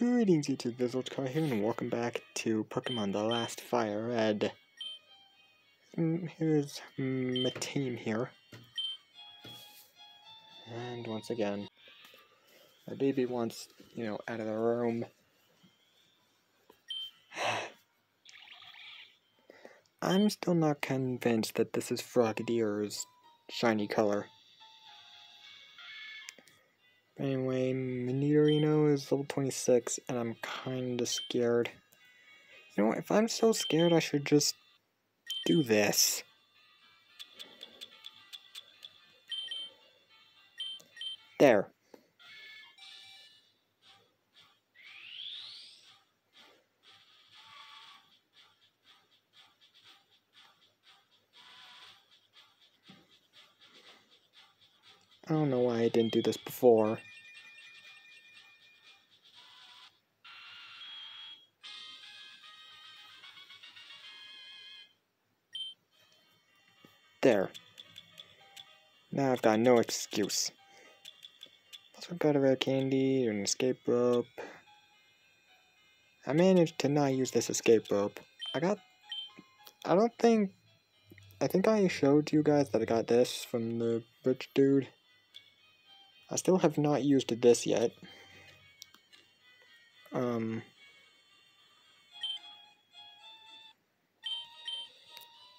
Greetings YouTube, VizLordCar here, and welcome back to Pokemon The Last Fire Red. Mm, Here's my team here. And once again, my baby wants, you know, out of the room. I'm still not convinced that this is Frogadier's shiny color. Anyway, Nidorino is level 26, and I'm kinda scared. You know, if I'm so scared, I should just do this. There. I don't know why I didn't do this before. There. Now I've got no excuse. Also got a rare candy, an escape rope. I managed to not use this escape rope. I got... I don't think... I think I showed you guys that I got this from the rich dude. I still have not used this yet. Um...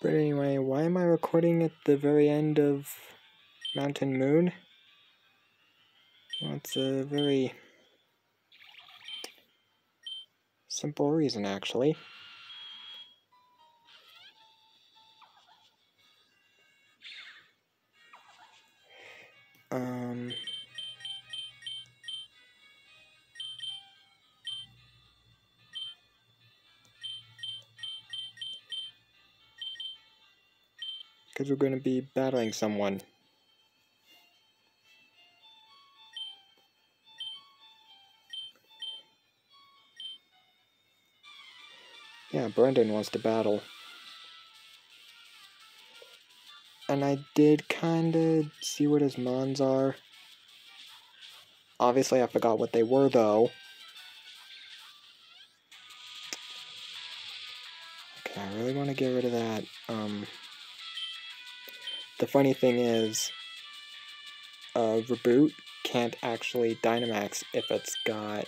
But anyway, why am I recording at the very end of Mountain Moon? Well, it's a very simple reason, actually. Going to be battling someone. Yeah, Brendan wants to battle. And I did kinda see what his mons are. Obviously, I forgot what they were, though. Okay, I really want to get rid of that. Um, the funny thing is, uh, Reboot can't actually Dynamax if it's got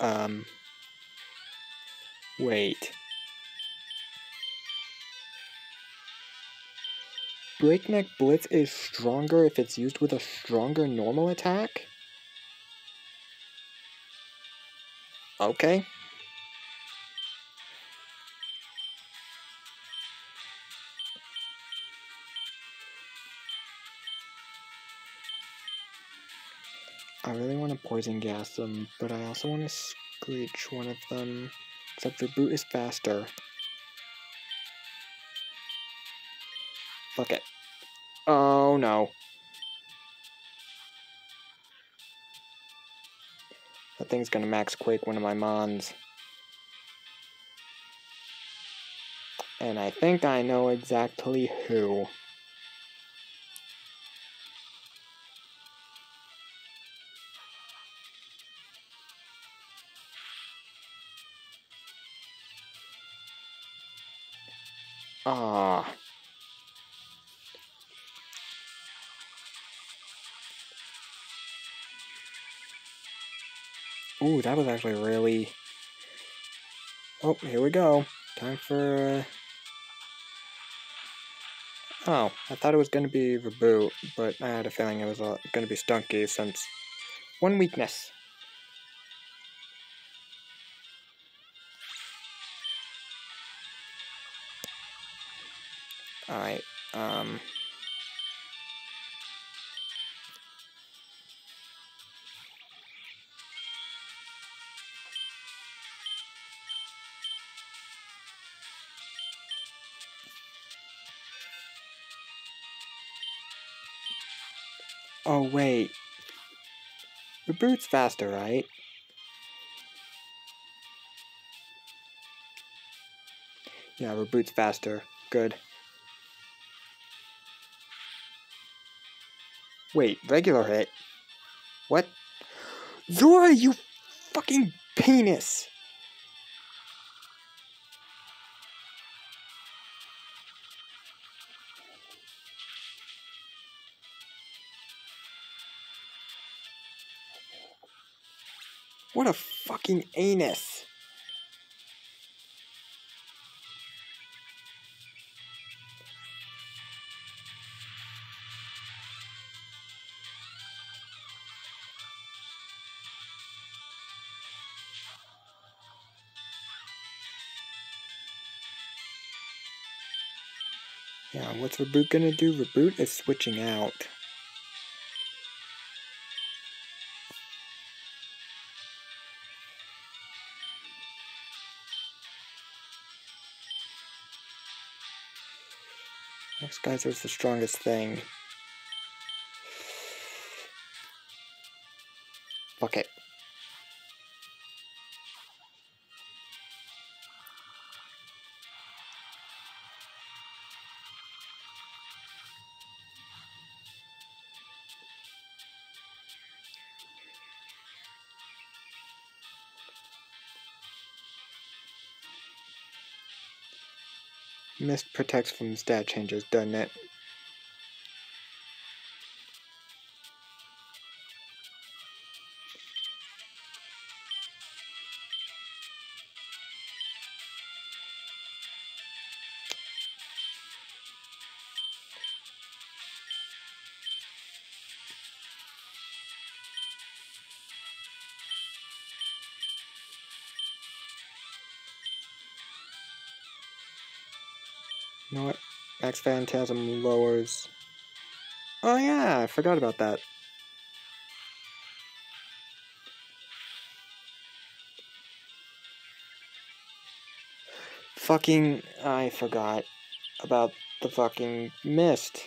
um, wait. Breakneck Blitz is stronger if it's used with a stronger normal attack? Okay. Poison gas them, but I also want to screech one of them. Except the boot is faster. Fuck it. Oh no. That thing's gonna max quake one of my mons. And I think I know exactly who. Ooh, that was actually really... Oh, here we go. Time for... Oh, I thought it was going to be Reboot, but I had a feeling it was uh, going to be Stunky since... One weakness. Reboot's faster, right? Yeah, Reboot's faster. Good. Wait, regular hit? What? Zora, you fucking penis! What a fucking anus! Yeah, what's Reboot gonna do? Reboot is switching out. Geyser's the strongest thing. Protects from stat changes, doesn't it? You know what? Max Phantasm lowers. Oh yeah, I forgot about that. Fucking, I forgot about the fucking mist.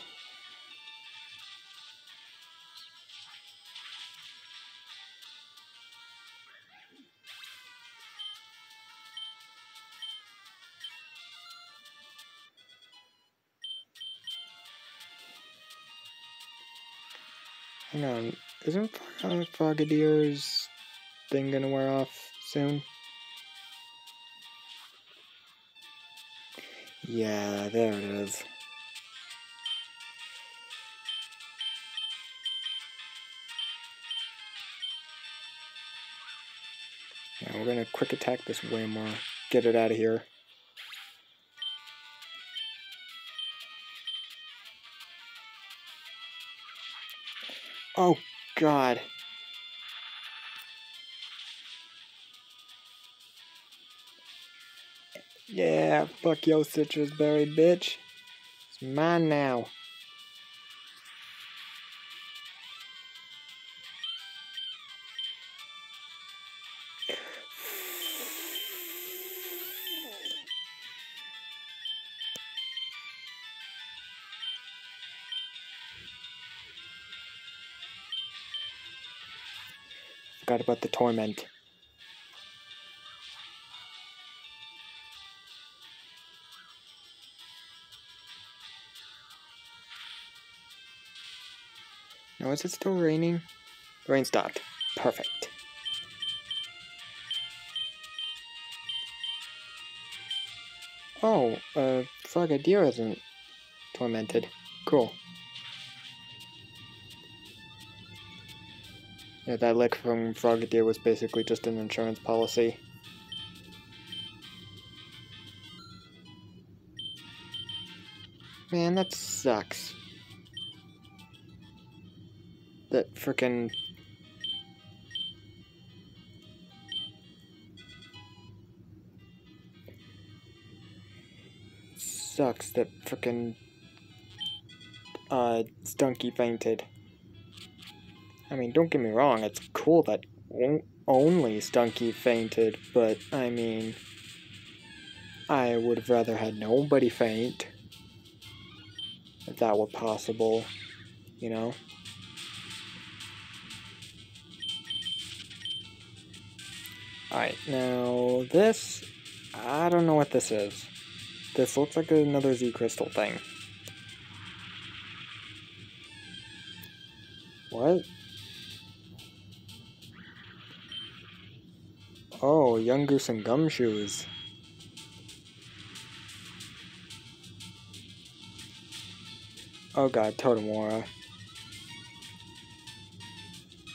Hang on, isn't uh, Frogadier's thing gonna wear off soon? Yeah, there it is. Yeah, we're gonna quick attack this way more. Get it out of here. Oh, God. Yeah, fuck yo, Sitrus Berry, bitch. It's mine now. About the torment. Now is it still raining? The rain stopped. Perfect. Oh, uh, Frogadier isn't tormented. Cool. Yeah, that lick from Frogadier was basically just an insurance policy. Man, that sucks. That frickin' sucks that frickin' uh Stunky fainted. I mean, don't get me wrong, it's cool that only Stunky fainted, but I mean, I would have rather had nobody faint. If that were possible, you know? Alright, now this, I don't know what this is. This looks like another Z crystal thing. What? Oh, Yungoos and Gumshoos. Oh god, Totodile.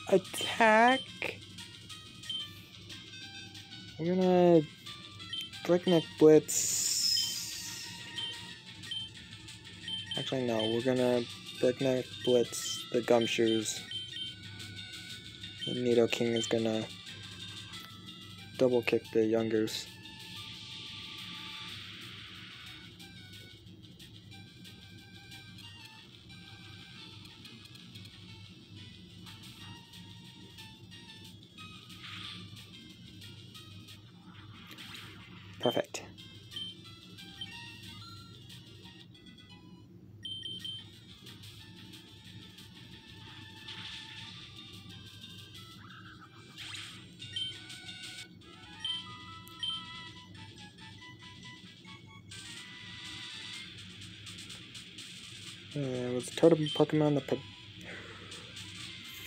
Attack! We're gonna... Breakneck Blitz... Actually, no, we're gonna Breakneck Blitz the Gumshoos. Nidoking is gonna double kick the Yungoos. Totem Pokemon the po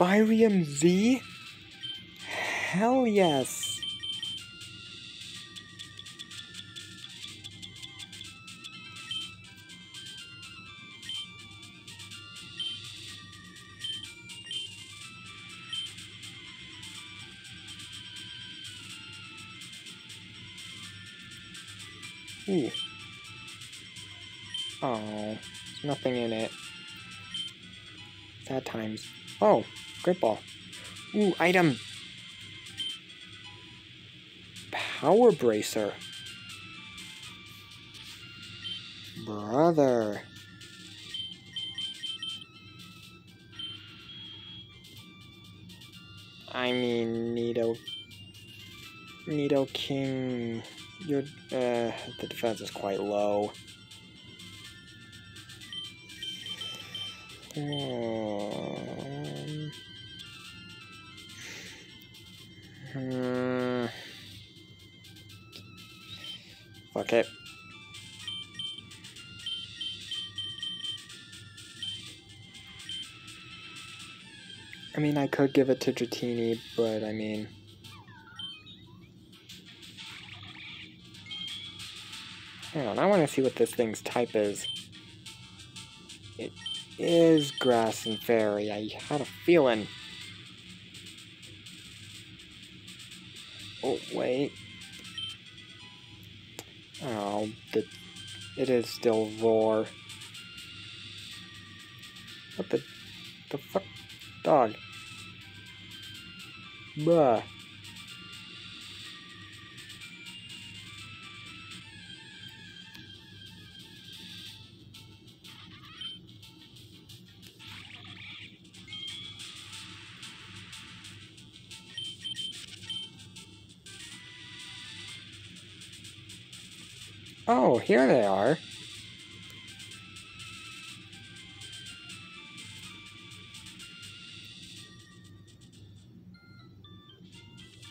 Virium Z? Hell yes! Ball. Ooh, item. Power Bracer. Brother. I mean, Nido. King. Your uh, the defense is quite low. Um, hmm. Fuck it. I mean, I could give it to Dratini, but I mean... Hang on, I want to see what this thing's type is. It is grass and fairy. I had a feeling. Wait. Oh, the, it is still roar. What the, the fuck? Dog. Bruh. Here they are.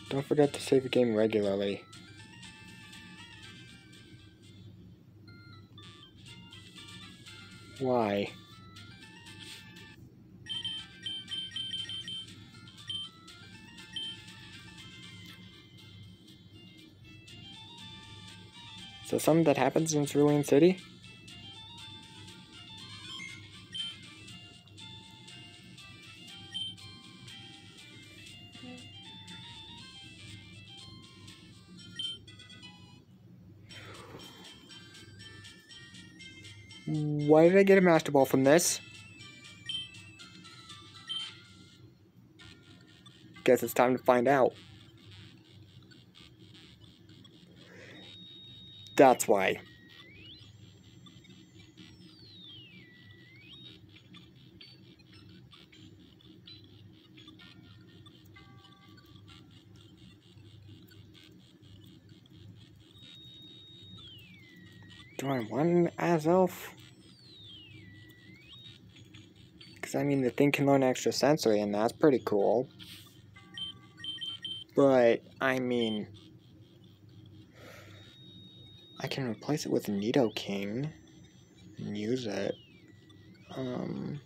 Don't forget to save the game regularly. Why? So something that happens in Cerulean City? Why did I get a Master Ball from this? Guess it's time to find out. That's why. Do I want an Azelf? Because, I mean, the thing can learn extra sensory, and that's pretty cool. But, I mean can replace it with Nidoking and use it. Um,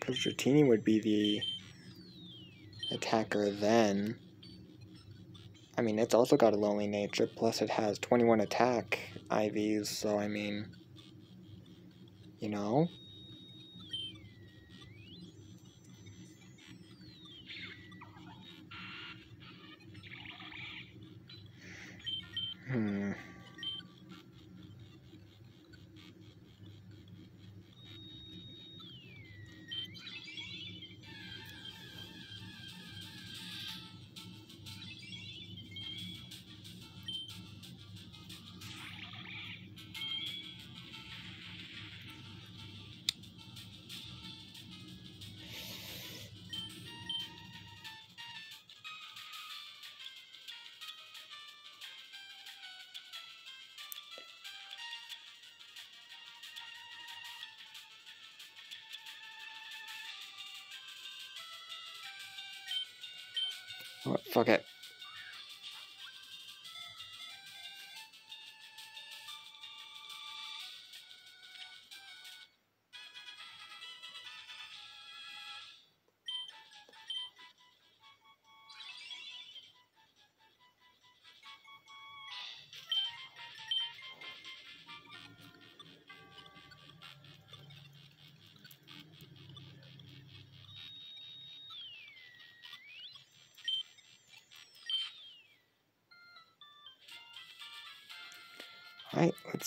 because Dratini would be the attacker then. I mean, it's also got a lonely nature, plus it has 21 attack IVs, so I mean, you know? Hmm. Fuck it.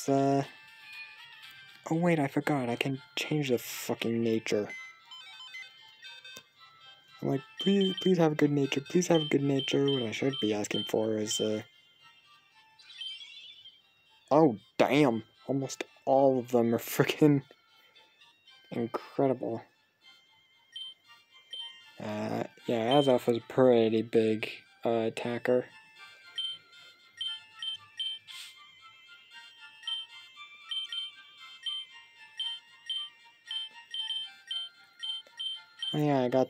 Uh... Oh wait, I forgot, I can change the fucking nature. I'm like, please, please have a good nature, please have good nature. What I should be asking for is, uh... Oh, damn! Almost all of them are freaking incredible. Uh, yeah, Azoth is a pretty big uh, attacker. Oh yeah, I got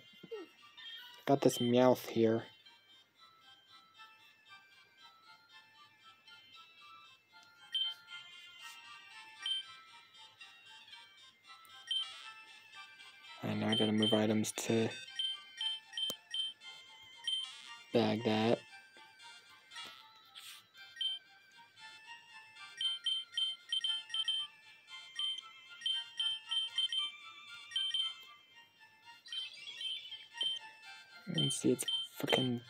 got this Meowth here. And now I gotta move items to bag that. See, it's fucking.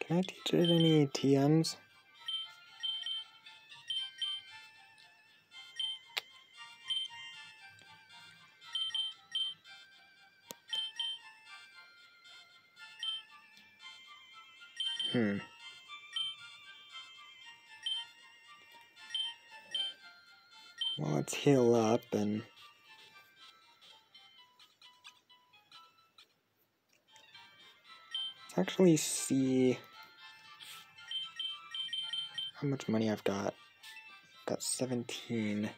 Can I teach it any TMs? Hmm. Let's heal up and... Actually see how much money I've got. Got 17.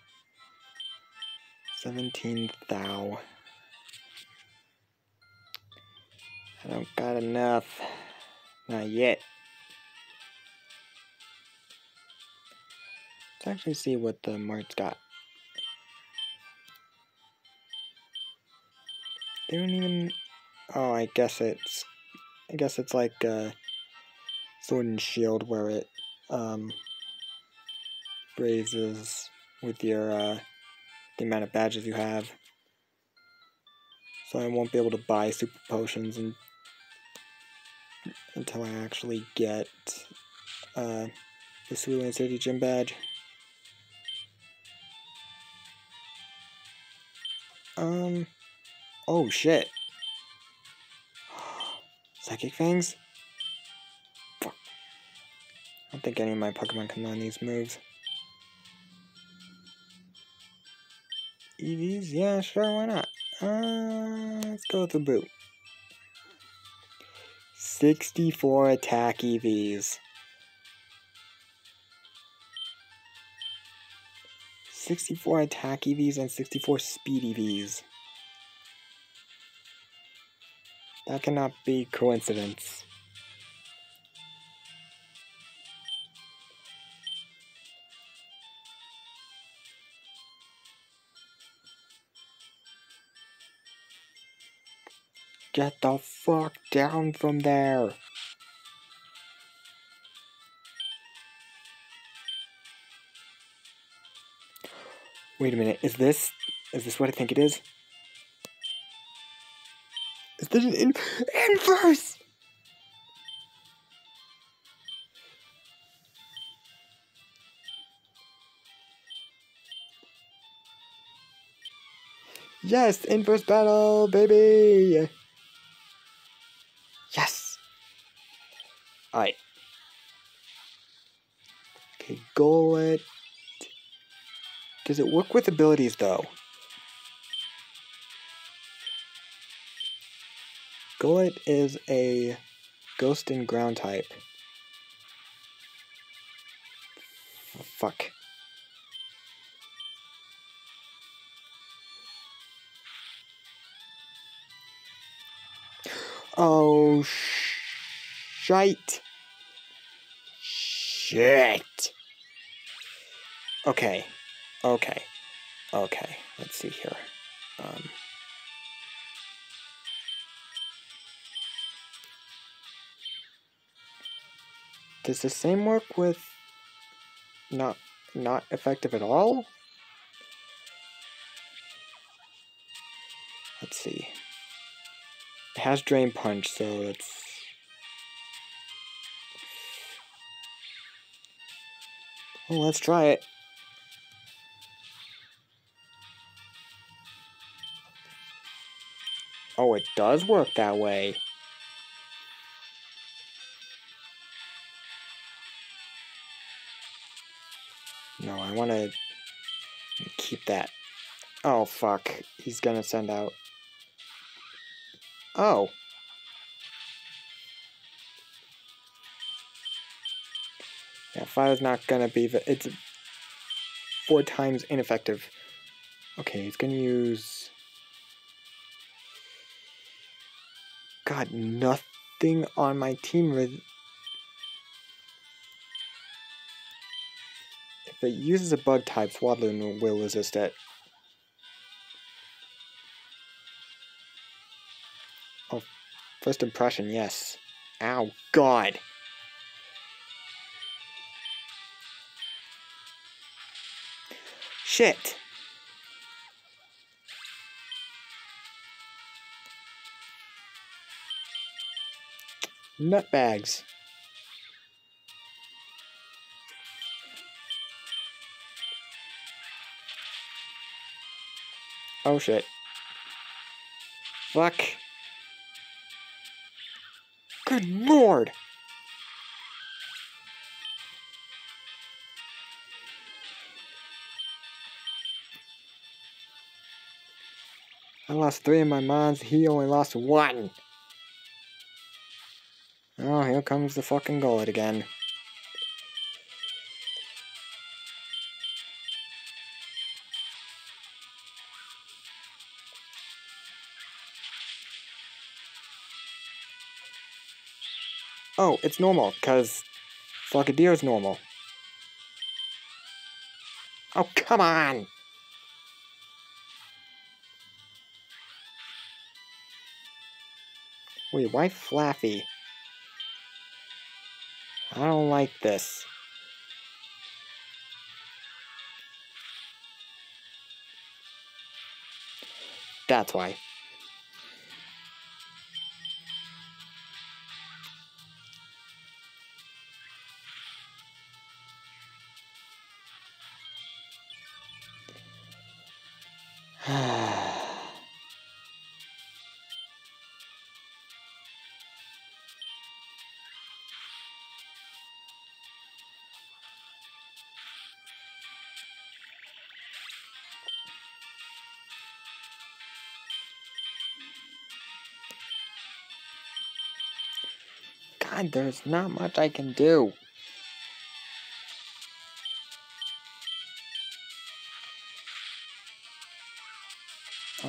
17 thou. I don't got enough. Not yet. Let's actually see what the Mart's got. They don't even. Oh, I guess it's. I guess it's like uh, Sword and Shield where it um, raises with your uh, the amount of badges you have. So I won't be able to buy super potions and, until I actually get uh, the Cerulean City Gym badge. Um. Oh shit. Psychic Fangs? Fuck. I don't think any of my Pokemon can learn these moves. EVs? Yeah, sure, why not? Uh, let's go with the boot. 64 attack EVs. 64 attack EVs and 64 speed EVs. That cannot be coincidence. Get the fuck down from there! Wait a minute, is this... is this what I think it is? An in inverse? Yes, inverse battle, baby! Yes! Alright. Okay, Golett. Does it work with abilities, though? Golett is a ghost and ground type. Oh, fuck. Oh, shite. Shit. Okay. Okay. Okay. Let's see here. Um, does the same work with not not effective at all? Let's see. It has Drain Punch, so it's... Well, let's try it. Oh, it does work that way. No, I want to keep that. Oh, fuck. He's gonna send out Oh. Yeah, fire's not gonna be the. It's four times ineffective. Okay, he's gonna use. God, nothing on my team It uses a bug type, Swadloon will resist it. Oh, First impression, yes. Ow, God. Shit. Nutbags. Oh shit. Fuck. Good lord! I lost three of my mons, he only lost one. Oh, here comes the fucking Golett again. Oh, it's normal, because Frogadier is normal. Oh, come on! Wait, why Flaaffy? I don't like this. That's why. God, there's not much I can do.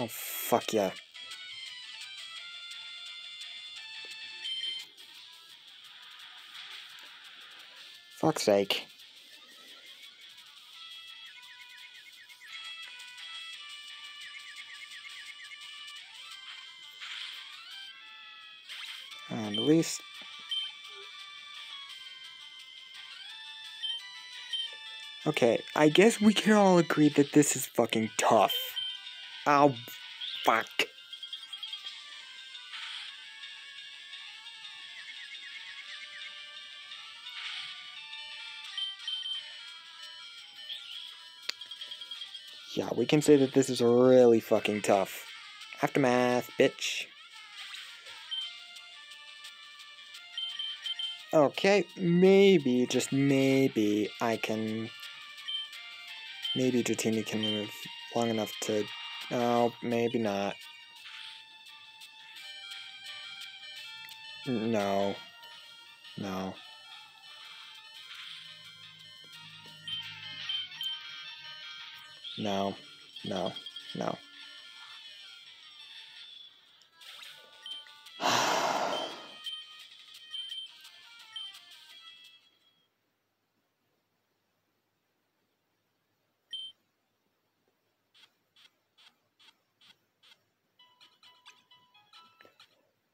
Oh, fuck yeah. Fuck's sake. at least... Okay, I guess we can all agree that this is fucking tough. Oh, fuck. Yeah, we can say that this is really fucking tough. Aftermath, bitch. Okay, maybe, just maybe, I can... Maybe Dratini can live long enough to... Oh, maybe not. No. No. No. No. No.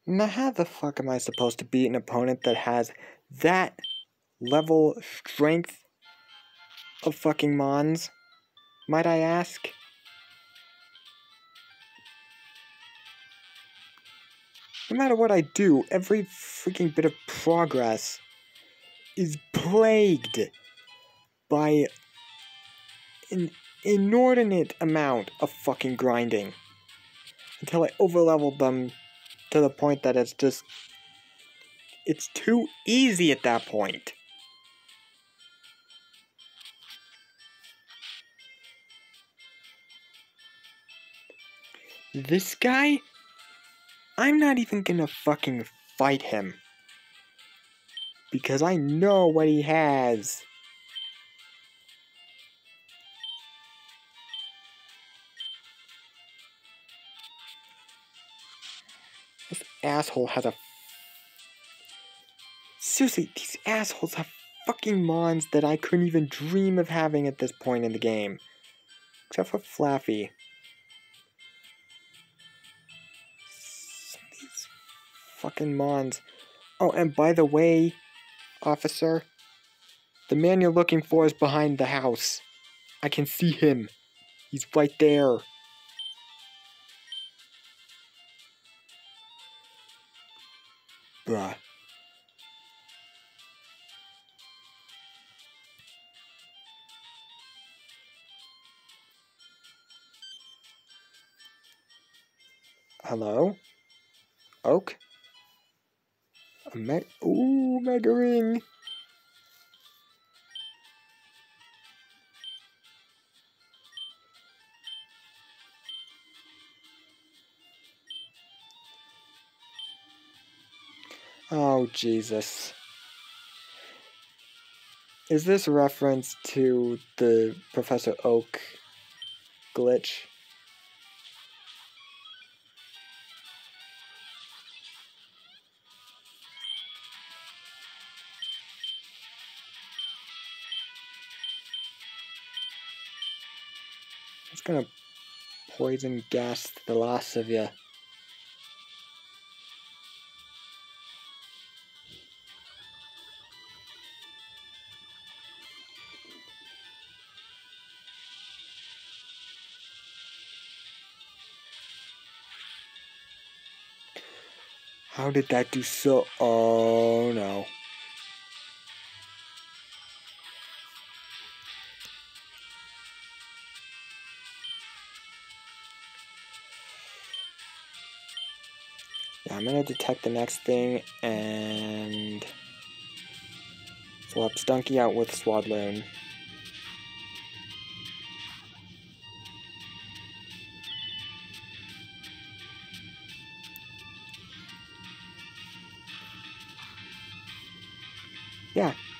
Now, how the fuck am I supposed to beat an opponent that has that level strength of fucking Mons? Might I ask? No matter what I do, every freaking bit of progress is plagued by an inordinate amount of fucking grinding until I overleveled them to the point that it's just it's too easy at that point. This guy? I'm not even gonna fucking fight him. Because I know what he has. Asshole has a... Seriously, these assholes have fucking mons that I couldn't even dream of having at this point in the game. Except for Flaaffy. These fucking mons. Oh, and by the way, officer, the man you're looking for is behind the house. I can see him. He's right there. Jesus. Is this reference to the Professor Oak glitch? It's gonna poison gas the last of you. How did that do so? Oh no. I'm gonna detect the next thing and swap Stunky out with Swadloon.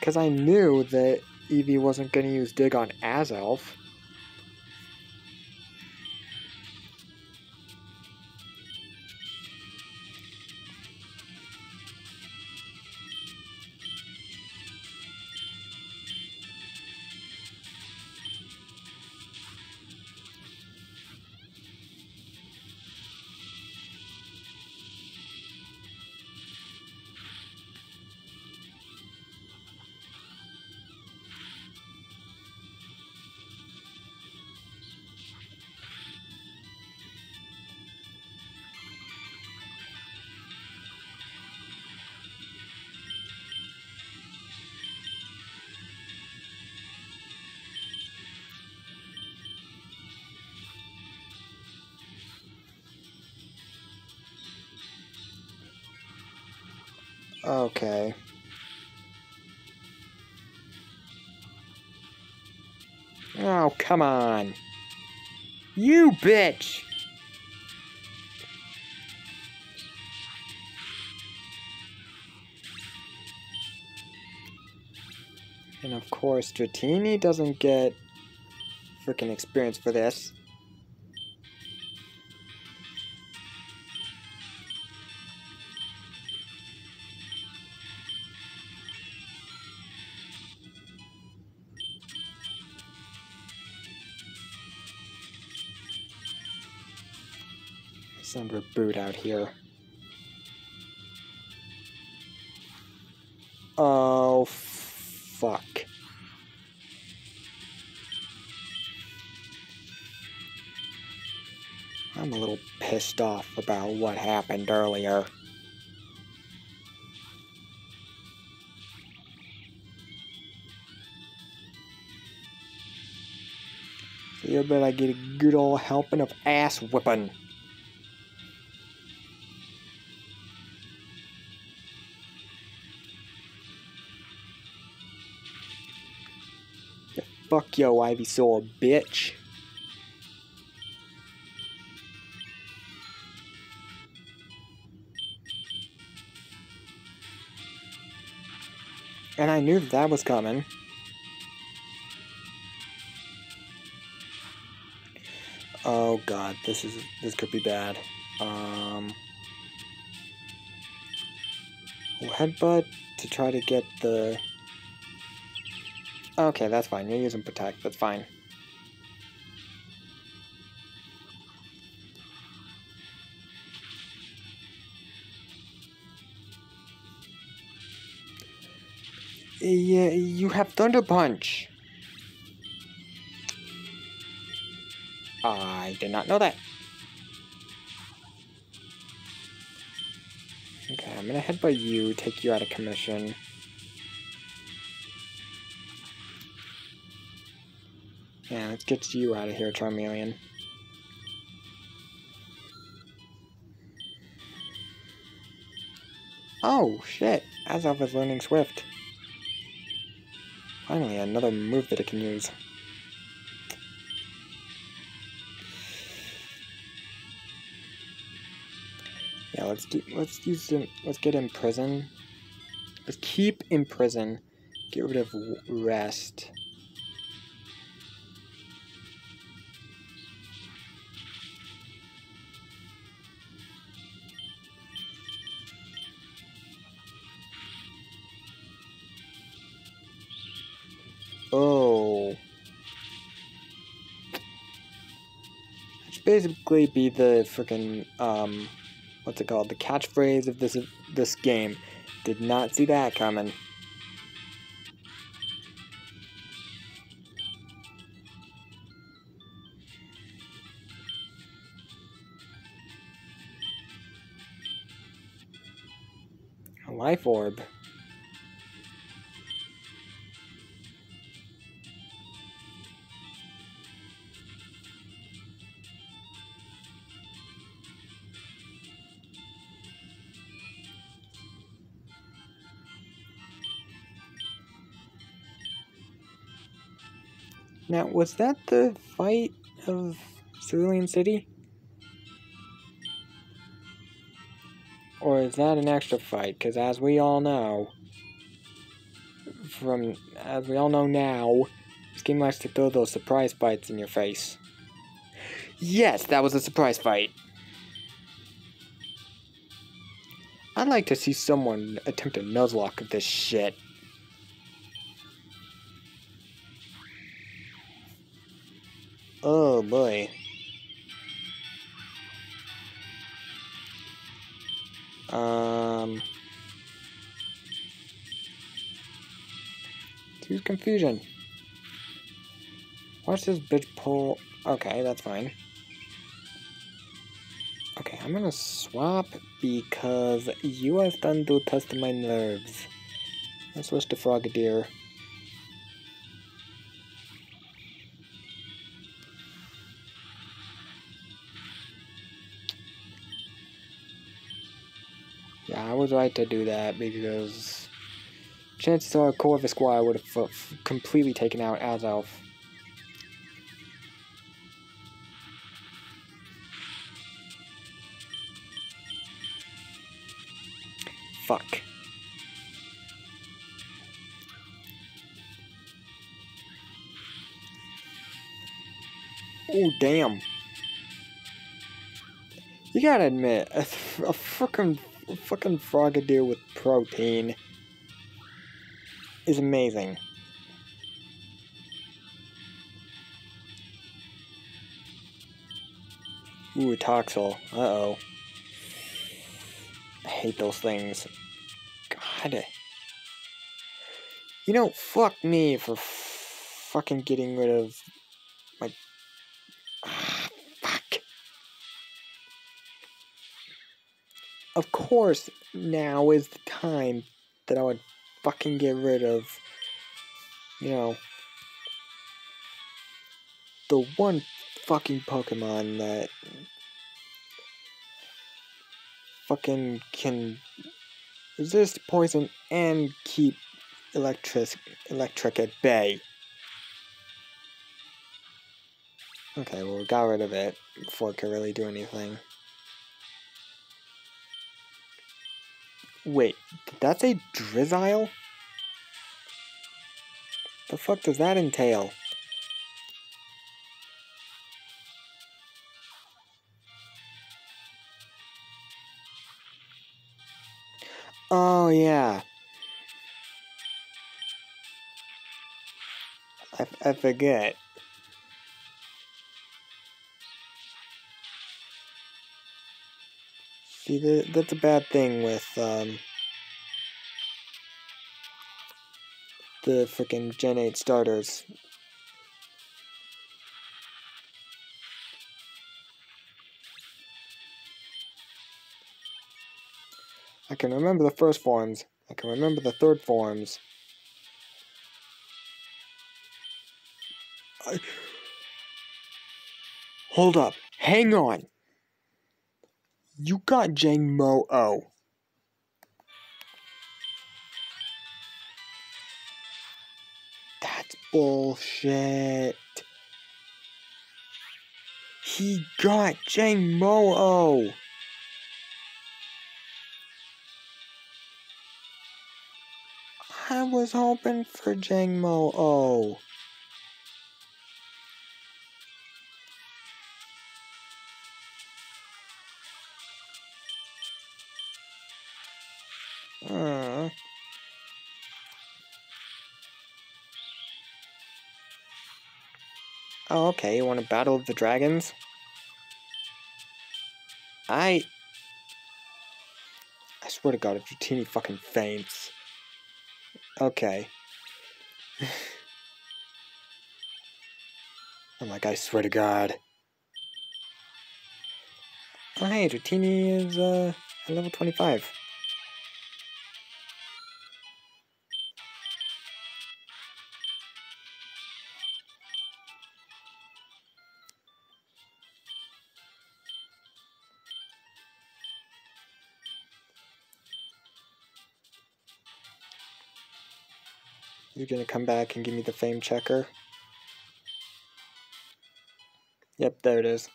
Because I knew that Eevee wasn't going to use Dig on Azelf. Okay. Oh, come on. You bitch! And of course, Dratini doesn't get freaking experience for this. Here. Oh, fuck. I'm a little pissed off about what happened earlier. You better get a good old helping of ass whipping. Fuck yo, Ivysaur, bitch. And I knew that, that was coming. Oh god, this is this could be bad. Um headbutt to try to get the Okay, that's fine. You're using protect. That's fine. Yeah, you have Thunder Punch. I did not know that. Okay, I'm gonna head by you, take you out of commission. Yeah, let's get you out of here, Charmeleon. Oh, shit. Azelf is learning Swift. Finally, another move that it can use. Yeah, let's do, let's use him, let's get in prison. Let's keep in prison. Get rid of rest. Basically be the freaking, um, what's it called? The catchphrase of this, this game. Did not see that coming. A life orb. Now, was that the fight of Cerulean City? Or is that an extra fight? Because as we all know, from, as we all know now, this game likes to throw those surprise fights in your face. Yes, that was a surprise fight. I'd like to see someone attempt a nuzlocke of this shit. Boy. Um. Use confusion. Watch this bitch pull. Okay, that's fine. Okay, I'm gonna swap because you have done to test my nerves. Let's switch to Frogadier. Right to do that because chances are Corvisquire would have completely taken out Azelf. Fuck. Oh, damn. You gotta admit, a, a fucking, fucking frogadier with Protean is amazing. Ooh, Toxel. Uh-oh. I hate those things. God. You know, fuck me for fucking getting rid of my Of course, now is the time that I would fucking get rid of, you know, the one fucking Pokemon that fucking can resist poison and keep electric electric at bay. Okay, well, we got rid of it before it could really do anything. Wait, did that say Drizzile? The fuck does that entail? Oh, yeah. I, I forget. See, that's a bad thing with um, the freaking Gen 8 starters. I can remember the first forms. I can remember the third forms. I... Hold up. Hang on. You got Jangmo-O. That's bullshit. He got Jangmo-O. I was hoping for Jangmo-O. Uh. Oh, okay, you want to battle the dragons? I... I swear to god, if Dratini fucking faints. Okay. I'm like, I swear to god. Oh, hey, Dratini is, uh, level 25. You're gonna come back and give me the fame checker? Yep, there it is.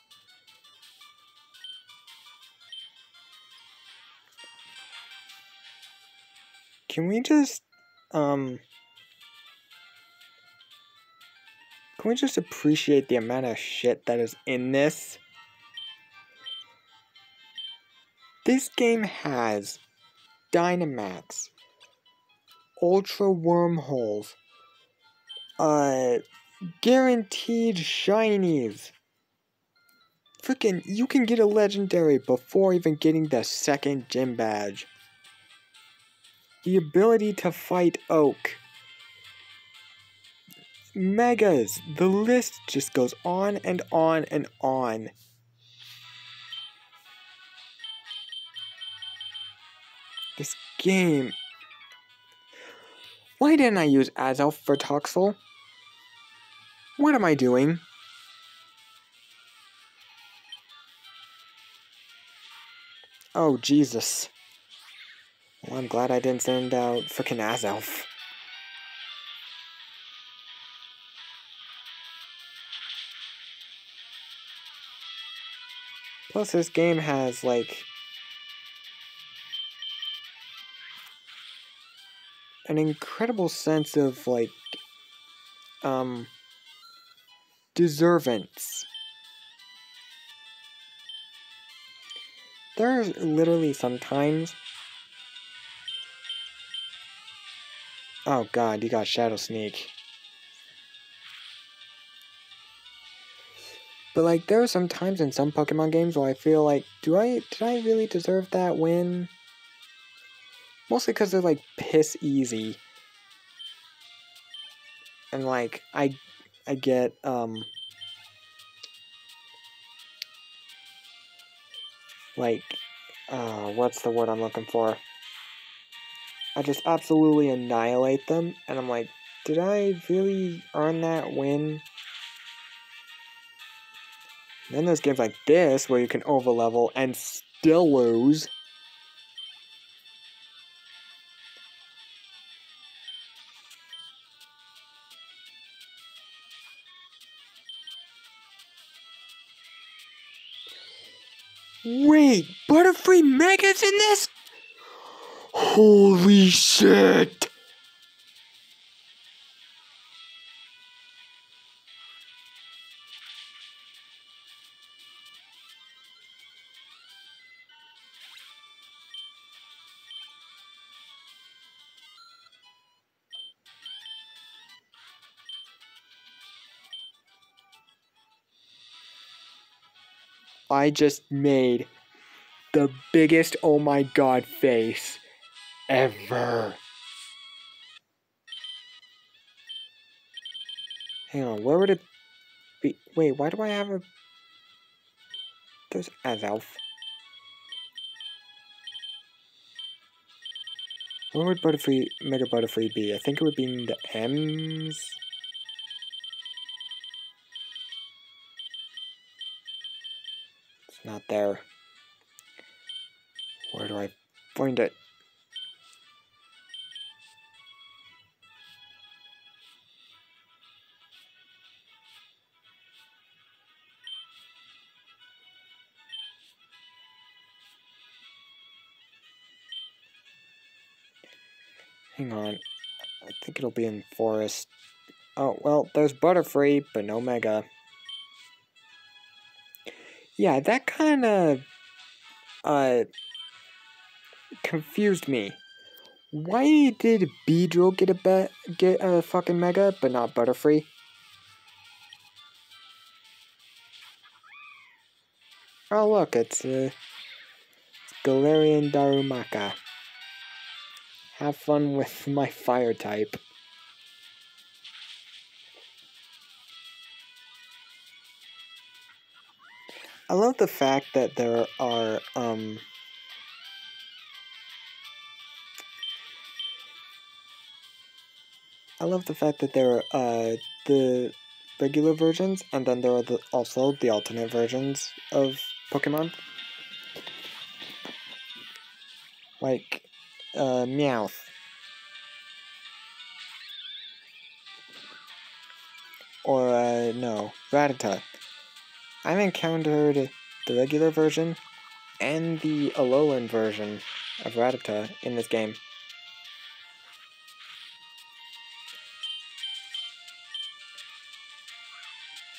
Can we just, um... Can we just appreciate the amount of shit that is in this? This game has Dynamax, ultra wormholes, uh, guaranteed shinies. Freaking, you can get a legendary before even getting the second gym badge. The ability to fight Oak. Megas. The list just goes on and on and on. This game why didn't I use Azelf for Toxel? What am I doing? Oh, Jesus. Well, I'm glad I didn't send out frickin' Azelf. Plus, this game has, like, an incredible sense of, like, um, deservance. There are literally sometimes. Oh god, you got Shadow Sneak. But like there are some times in some Pokemon games where I feel like, do I did I really deserve that win? Mostly because they're like piss easy. And like I I get um like uh what's the word I'm looking for? I just absolutely annihilate them and I'm like, did I really earn that win? Then there's games like this where you can overlevel and still lose. Wait, Butterfree Mega's in this? Holy shit! I just made the biggest oh my god face ever. Hang on, where would it be? Wait, why do I have a... There's Azelf. Where would Butterfree, Mega Butterfree be? I think it would be in the M's. It's not there. Do I find it? Hang on. I think it'll be in Forest. Oh, well, there's Butterfree, but no Mega. Yeah, that kind of uh confused me. Why did Beedrill get a bet get a fucking Mega, but not Butterfree? Oh look, it's uh, Galarian Darumaka. Have fun with my fire type. I love the fact that there are um I love the fact that there are uh the regular versions and then there are the, also the alternate versions of Pokemon. Like uh Meowth. Or uh no, Rattata. I've encountered the regular version and the Alolan version of Rattata in this game.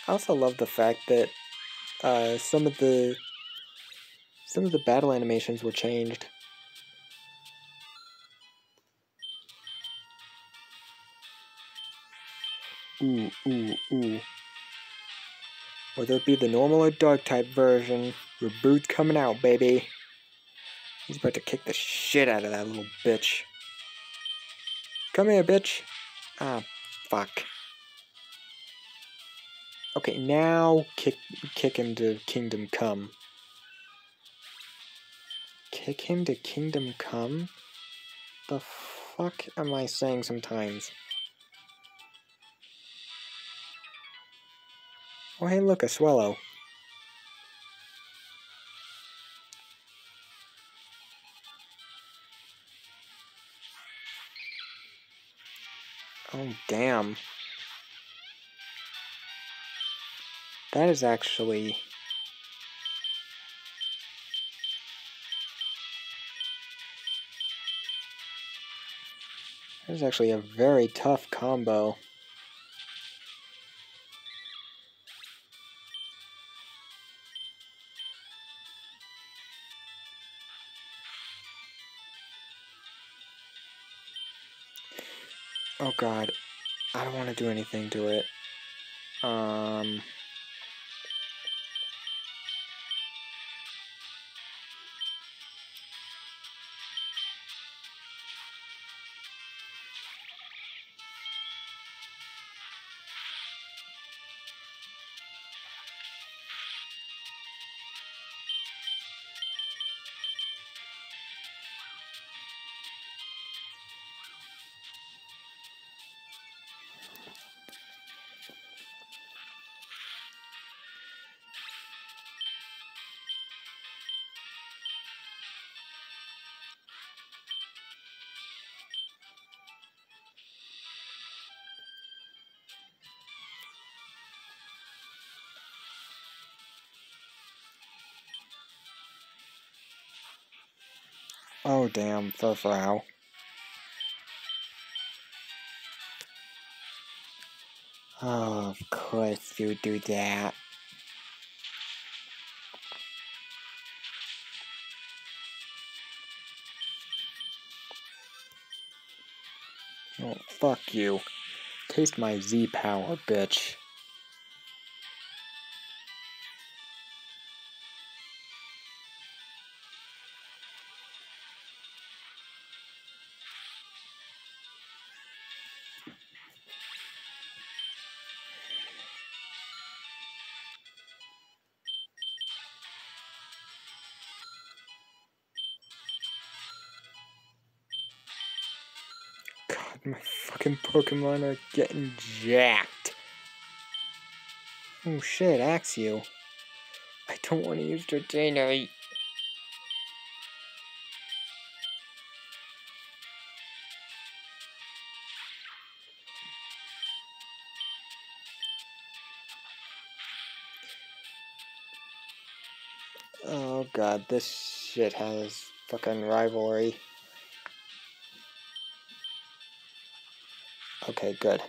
I also love the fact that uh, some of the some of the battle animations were changed. Ooh, ooh, ooh. Whether it be the normal or dark type version, boot's coming out, baby. He's about to kick the shit out of that little bitch. Come here, bitch. Ah, fuck. Okay, now kick, kick him to Kingdom Come. Kick him to Kingdom Come? The fuck am I saying sometimes? Oh hey look, a swallow. Oh damn. That is actually... That is actually a very tough combo. Oh god. I don't want to do anything to it. Um... damn, Furfrou. Oh, of course you do that. Oh, fuck you. Taste my Z power, bitch. My fucking Pokemon are getting jacked. Oh shit, Axew. I don't want to use Dragonite. Oh god, this shit has fucking rivalry. Okay, good.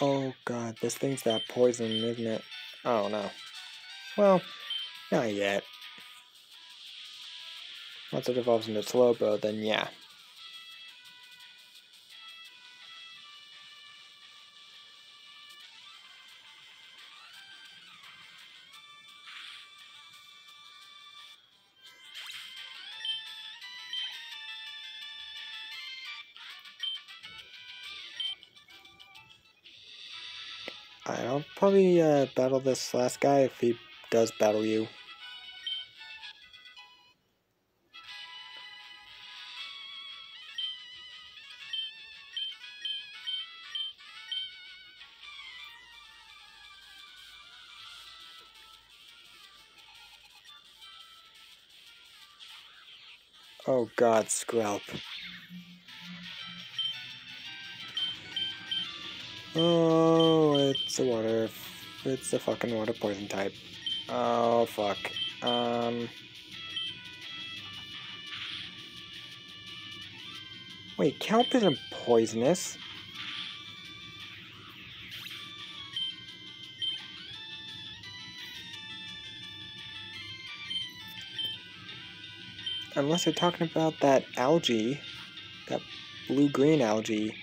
Oh god, this thing's that poison, isn't it? Oh no. Well, not yet. Once it evolves into Slowbro, then yeah. I'll probably uh, battle this last guy if he does battle you. Oh god, Skrelp. Oh, it's a water. It's a fucking water poison type. Oh, fuck. Um. Wait, kelp isn't poisonous. Unless they're talking about that algae, that blue-green algae.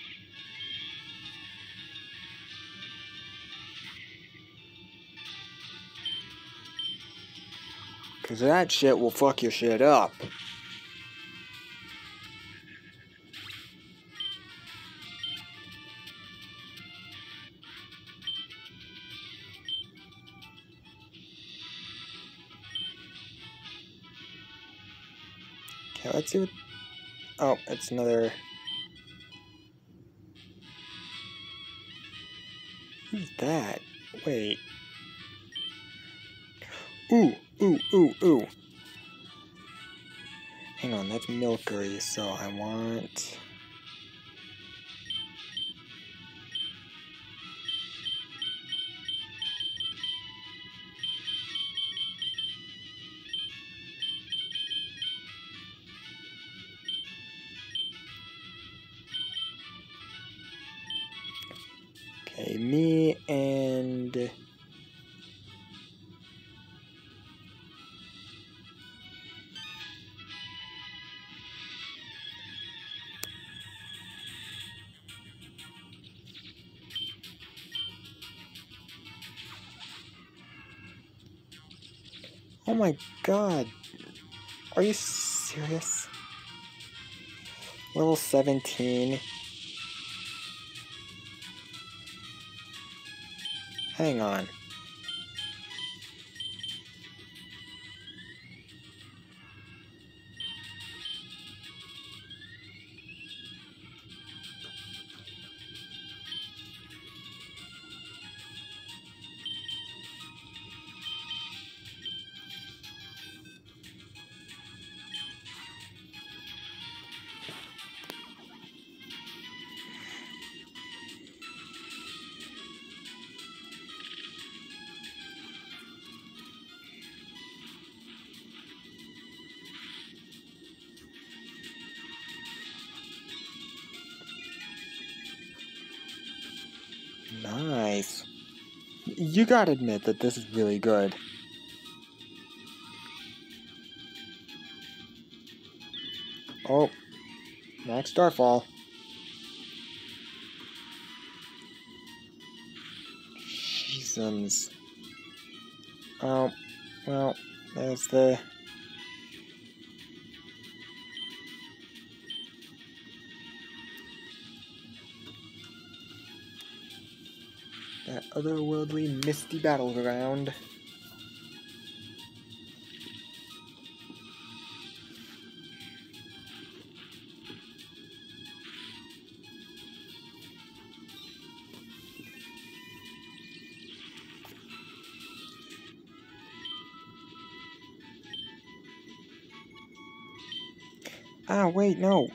Cause that shit will fuck your shit up. See what... Oh, it's another... Who's that? Wait. Ooh, ooh, ooh, ooh. Hang on, that's Milcery, so I want... and... Oh my god. Are you serious? Level 17. Hang on. You gotta admit that this is really good. Oh, Max Starfall. Jesus. Oh, well, there's the... That otherworldly misty battleground. Ah, wait, no.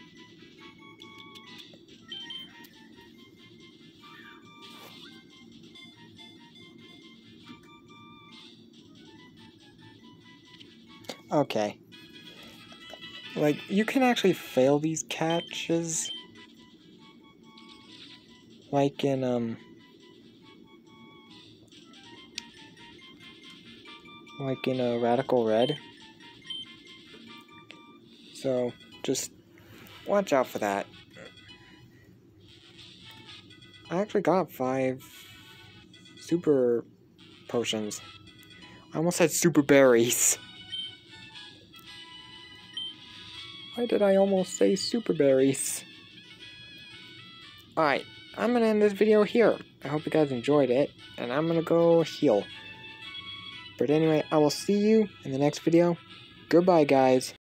Like, you can actually fail these catches. Like in, um... Like in a Radical Red. So, just watch out for that. I actually got five super potions. I almost had super berries. Why did I almost say super berries? Alright, I'm gonna end this video here. I hope you guys enjoyed it, and I'm gonna go heal. But anyway, I will see you in the next video. Goodbye, guys.